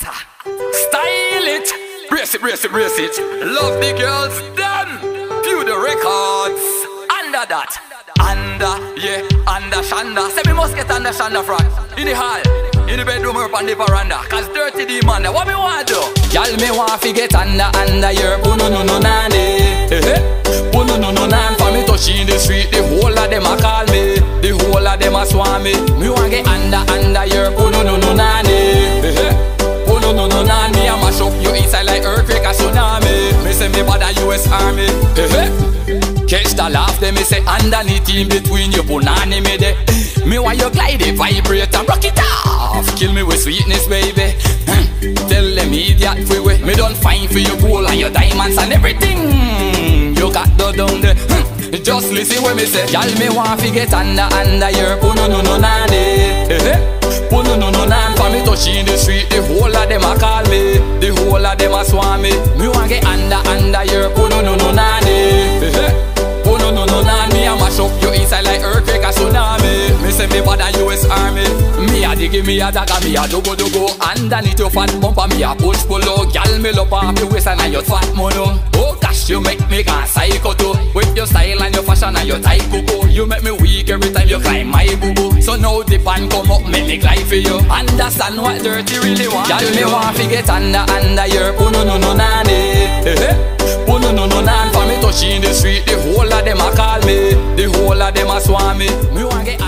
hotter. Style it, brace it, brace it, brace it. Love the girls, done. View the records. Under that, under, yeah, under Shanda. Say me must get under Shanda front. In the hall, in the bedroom or on the veranda. Cause dirty demon, what me want to? Y'all me want to get under, under your no no no nane. Eh eh. no no no nan for me touch in the street. The whole of them a call me. The whole of them a swarm me. Me want get under, under your US Army. Eh eh. Catch the laugh, they me say underneath in between your punani me de. Me want you glide it, vibrate and rock it off. Kill me with sweetness, baby. Tell them idiot free way. Me don't find for your gold and your diamonds and everything. You got the down there. Just listen when me say, y'all me want to get under under your puno no no nane. Eh Puno no no nan for me touch in the street. The whole of them a call me. The whole of them a swarm me. Me Dig me a dagger, me a dogo dogo. Underneath your fat bumper, me a push pull out. Gal me love off your waist and your fat mono. Oh gosh, you make me go psycho too. With your style and your fashion and your tight cuckoo. You make me weak every time you climb my boo boo So now the pan come up, make me glide for you. Understand what dirty really want. Gal me want to get under, under your oh no no nane eh, eh. Oh no no nan for me touch in the street The whole of them a call me. The whole of them a swarm me. Me want get